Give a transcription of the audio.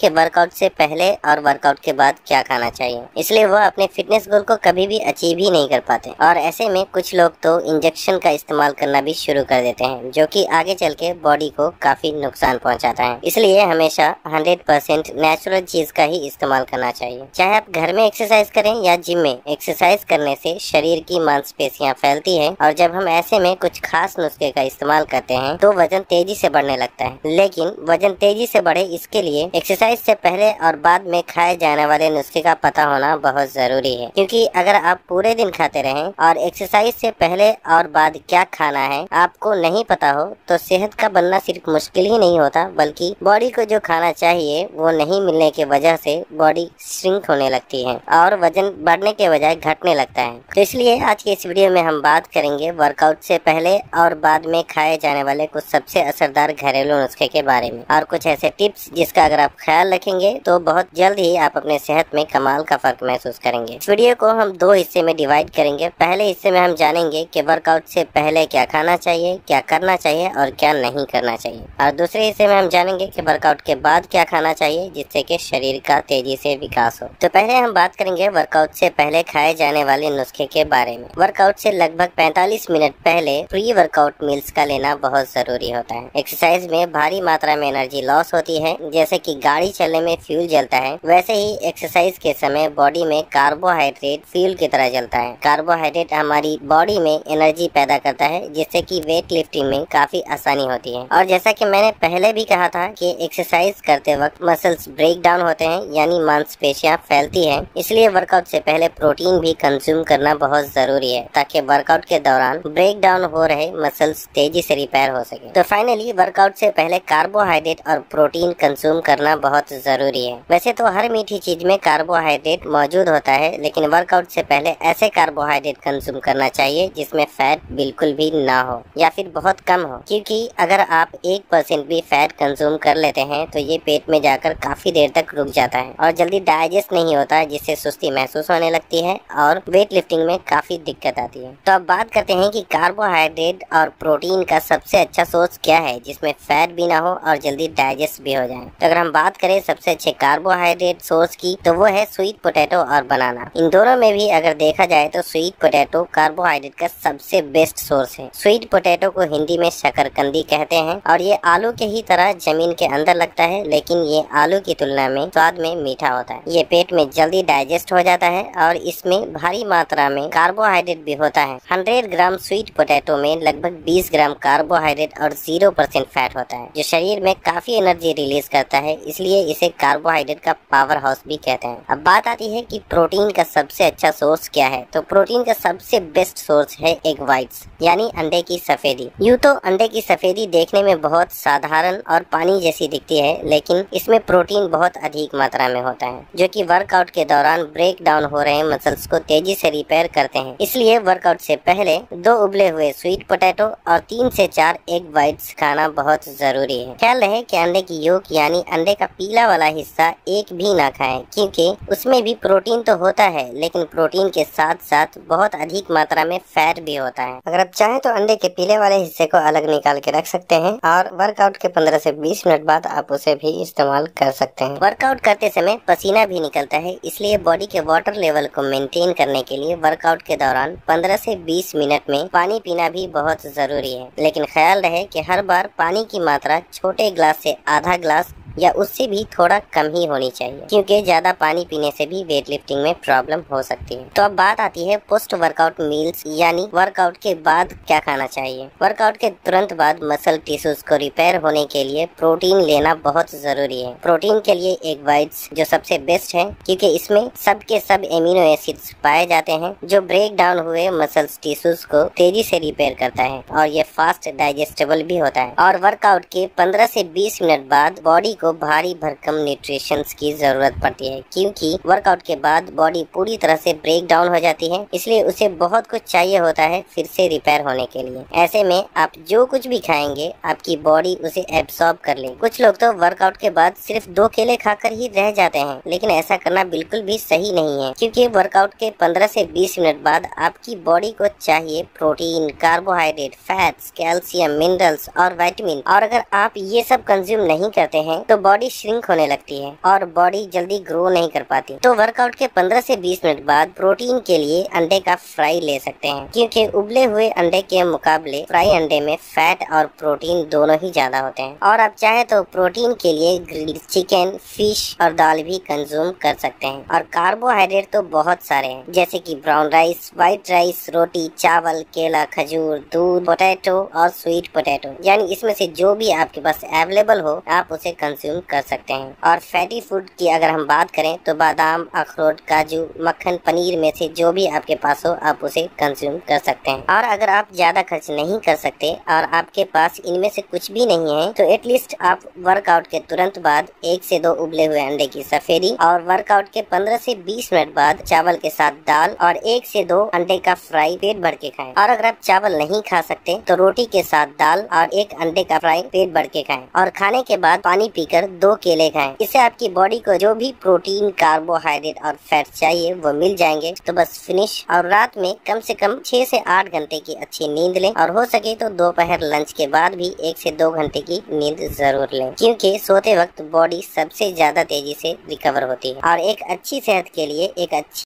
के वर्कआउट से पहले और वर्कआउट के बाद क्या खाना चाहिए। इसलिए वह अपने फिटनेस गोल को कभी भी अचीव ही नहीं कर पाते। और ऐसे में कुछ लोग तो इंजेक्शन का इस्तेमाल करना भी शुरू कर देते हैं, जो कि आगे चल के बॉडी को काफ़ी नुकसान पहुंचाता है। इसलिए हमेशा 100 परसेंट नेचुरल चीज़ का ही इस्तेमाल करना चाहिए। चाहे आप घर में एक्सरसाइज करें या जिम में एक्सरसाइज करने से शरीर की मांसपेशियाँ फैलती है और जब हम ऐसे में कुछ खास नुस्खे का इस्तेमाल करते हैं तो वज़न तेज़ी से बढ़ने लगता है। लेकिन वज़न तेज़ी से बढ़े इसके लिए एक्सरसाइज एक्सरसाइज से पहले और बाद में खाए जाने वाले नुस्खे का पता होना बहुत ज़रूरी है। क्योंकि अगर आप पूरे दिन खाते रहें और एक्सरसाइज से पहले और बाद क्या खाना है आपको नहीं पता हो तो सेहत का बनना सिर्फ़ मुश्किल ही नहीं होता, बल्कि बॉडी को जो खाना चाहिए, वो नहीं मिलने की वजह से बॉडी श्रिंक होने लगती है और वज़न बढ़ने के बजाय घटने लगता है। तो इसलिए आज के इस वीडियो में हम बात करेंगे वर्कआउट से पहले और बाद में खाए जाने वाले कुछ सबसे असरदार घरेलू नुस्खे के बारे में। और कुछ ऐसे टिप्स जिसका अगर आप ख्याल रखेंगे तो बहुत जल्द ही आप अपने सेहत में कमाल का फ़र्क महसूस करेंगे। इस वीडियो को हम दो हिस्से में डिवाइड करेंगे। पहले हिस्से में हम जानेंगे कि वर्कआउट से पहले क्या खाना चाहिए, क्या करना चाहिए और क्या नहीं करना चाहिए। और दूसरे हिस्से में हम जानेंगे कि वर्कआउट के बाद क्या खाना चाहिए, जिससे कि शरीर का तेज़ी से विकास हो। तो पहले हम बात करेंगे वर्कआउट से पहले खाए जाने वाले नुस्खे के बारे में। वर्कआउट से लगभग 45 मिनट पहले प्री वर्कआउट मील्स का लेना बहुत ज़रूरी होता है। एक्सरसाइज में भारी मात्रा में एनर्जी लॉस होती है, जैसे की गाड़ी चलने में फ्यूल जलता है। वैसे ही एक्सरसाइज के समय बॉडी में कार्बोहाइड्रेट फ्यूल की तरह जलता है। कार्बोहाइड्रेट हमारी बॉडी में एनर्जी पैदा करता है, जिससे कि वेट लिफ्टिंग में काफ़ी आसानी होती है। और जैसा कि मैंने पहले भी कहा था कि एक्सरसाइज करते वक्त मसल्स ब्रेक डाउन होते हैं, यानी मांसपेशियाँ फैलती है। इसलिए वर्कआउट से पहले प्रोटीन भी कंज्यूम करना बहुत ज़रूरी है, ताकि वर्कआउट के दौरान ब्रेक डाउन हो रहे मसल्स तेज़ी से रिपेयर हो सके। तो फाइनली वर्कआउट से पहले कार्बोहाइड्रेट और प्रोटीन कंज्यूम करना बहुत ज़रूरी है। वैसे तो हर मीठी चीज़ में कार्बोहाइड्रेट मौजूद होता है, लेकिन वर्कआउट से पहले ऐसे कार्बोहाइड्रेट कंज्यूम करना चाहिए जिसमें फैट बिल्कुल भी ना हो या फिर बहुत कम हो। क्योंकि अगर आप एक परसेंट भी फैट कंज्यूम कर लेते हैं तो ये पेट में जाकर काफ़ी देर तक रुक जाता है और जल्दी डाइजेस्ट नहीं होता, जिससे सुस्ती महसूस होने लगती है और वेट लिफ्टिंग में काफ़ी दिक्कत आती है। तो अब बात करते हैं कि कार्बोहाइड्रेट और प्रोटीन का सबसे अच्छा सोर्स क्या है, जिसमें फैट भी ना हो और जल्दी डाइजेस्ट भी हो जाए। तो अगर हम बात करें सबसे अच्छे कार्बोहाइड्रेट सोर्स की तो वो है स्वीट पोटैटो और बनाना इन दोनों में भी अगर देखा जाए तो स्वीट पोटैटो कार्बोहाइड्रेट का सबसे बेस्ट सोर्स है। स्वीट पोटैटो को हिंदी में शकरकंदी कहते हैं, और ये आलू के ही तरह ज़मीन के अंदर लगता है, लेकिन ये आलू की तुलना में स्वाद में मीठा होता है। ये पेट में जल्दी डाइजेस्ट हो जाता है, और इसमें भारी मात्रा में कार्बोहाइड्रेट भी होता है। हंड्रेड ग्राम स्वीट पोटैटो में लगभग बीस ग्राम कार्बोहाइड्रेट और ज़ीरो परसेंट फैट होता है, जो शरीर में काफ़ी एनर्जी रिलीज़ करता है, इसलिए इसे कार्बोहाइड्रेट का पावर हाउस भी कहते हैं। अब बात आती है कि प्रोटीन का सबसे अच्छा सोर्स क्या है? तो प्रोटीन का सबसे बेस्ट सोर्स है एग व्हाइट्स यानी अंडे की सफेदी। यूँ तो अंडे की सफेदी देखने में बहुत साधारण और पानी जैसी दिखती है, लेकिन इसमें प्रोटीन बहुत अधिक मात्रा में होता है, जो की वर्कआउट के दौरान ब्रेक डाउन हो रहे मसल्स को तेज़ी से रिपेयर करते हैं। इसलिए वर्कआउट से पहले दो उबले हुए स्वीट पोटैटो और तीन से चार एग व्हाइट्स खाना बहुत ज़रूरी है। ख्याल रहे कि अंडे की योग यानी अंडे का पीला वाला हिस्सा एक भी ना खाएँ, क्योंकि उसमें भी प्रोटीन तो होता है, लेकिन प्रोटीन के साथ साथ बहुत अधिक मात्रा में फैट भी होता है। अगर आप चाहें तो अंडे के पीले वाले हिस्से को अलग निकाल के रख सकते हैं, और वर्कआउट के 15 से 20 मिनट बाद आप उसे भी इस्तेमाल कर सकते हैं। वर्कआउट करते समय पसीना भी निकलता है, इसलिए बॉडी के वाटर लेवल को मेंटेन करने के लिए वर्कआउट के दौरान 15 से 20 मिनट में पानी पीना भी बहुत ज़रूरी है। लेकिन ख्याल रहे कि हर बार पानी की मात्रा छोटे ग्लास से आधा ग्लास या उससे भी थोड़ा कम ही होनी चाहिए, क्योंकि ज़्यादा पानी पीने से भी वेट लिफ्टिंग में प्रॉब्लम हो सकती है। तो अब बात आती है पोस्ट वर्कआउट मील्स यानी वर्कआउट के बाद क्या खाना चाहिए? वर्कआउट के तुरंत बाद मसल टिश्यूज को रिपेयर होने के लिए प्रोटीन लेना बहुत ज़रूरी है। प्रोटीन के लिए एक वाइट्स जो सबसे बेस्ट है, क्योंकि इसमें सब के सब एमिनो एसिड्स पाए जाते हैं, जो ब्रेक डाउन हुए मसल टिश्यूज को तेज़ी से रिपेयर करता है, और ये फास्ट डाइजेस्टेबल भी होता है। और वर्कआउट के 15 से 20 मिनट बाद बॉडी को भारी भरकम न्यूट्रिशन की ज़रूरत पड़ती है, क्योंकि वर्कआउट के बाद बॉडी पूरी तरह से ब्रेक डाउन हो जाती है, इसलिए उसे बहुत कुछ चाहिए होता है फिर से रिपेयर होने के लिए। ऐसे में आप जो कुछ भी खाएँगे, आपकी बॉडी उसे एब्सॉर्ब कर ले। कुछ लोग तो वर्कआउट के बाद सिर्फ़ दो केले खाकर ही रह जाते हैं, लेकिन ऐसा करना बिल्कुल भी सही नहीं है, क्योंकि वर्कआउट के 15 से 20 मिनट बाद आपकी बॉडी को चाहिए protein carbohydrate fats calcium minerals और वाइटमिन और अगर आप ये सब कंज्यूम नहीं करते हैं तो तो बॉडी श्रिंक होने लगती है और बॉडी जल्दी ग्रो नहीं कर पाती। तो वर्कआउट के 15 से 20 मिनट बाद प्रोटीन के लिए अंडे का फ्राई ले सकते हैं। क्योंकि उबले हुए अंडे के मुकाबले फ्राई अंडे में फैट और प्रोटीन दोनों ही ज़्यादा होते हैं। और आप चाहे तो प्रोटीन के लिए ग्रिल्ड चिकन फ़िश और दाल भी कंज्यूम कर सकते हैं। और कार्बोहाइड्रेट तो बहुत सारे हैं, जैसे की ब्राउन राइस व्हाइट राइस रोटी चावल, केला, खजूर, दूध पोटैटो और स्वीट पोटैटो यानी इसमें से जो भी आपके पास अवेलेबल हो, आप उसे कंज्यूम कर सकते हैं। और फैटी फ़ूड की अगर हम बात करें तो बादाम, अखरोट, काजू, मक्खन, पनीर में से जो भी आपके पास हो, आप उसे कंज्यूम कर सकते हैं। और अगर आप ज़्यादा खर्च नहीं कर सकते और आपके पास इनमें से कुछ भी नहीं है तो एटलीस्ट आप वर्कआउट के तुरंत बाद एक से दो उबले हुए अंडे की सफेदी और वर्कआउट के पंद्रह से बीस मिनट बाद चावल के साथ दाल और एक से दो अंडे का फ्राई पेट भर के खाएँ। और अगर आप चावल नहीं खा सकते तो रोटी के साथ दाल और एक अंडे का फ्राई पेट भर के खाएँ। और खाने के बाद पानी पीकर दो केले खाएँ। इससे आपकी बॉडी को जो भी प्रोटीन कार्बोहाइड्रेट और फैट चाहिए, वो मिल जाएँगे। तो बस फिनिश और रात में कम से कम छह से आठ घंटे की अच्छी नींद लें। और हो सके तो दोपहर लंच के बाद भी एक से दो घंटे की नींद ज़रूर लें। क्योंकि सोते वक्त बॉडी सबसे ज़्यादा तेज़ी से रिकवर होती है। और एक अच्छी सेहत के लिए एक अच्छी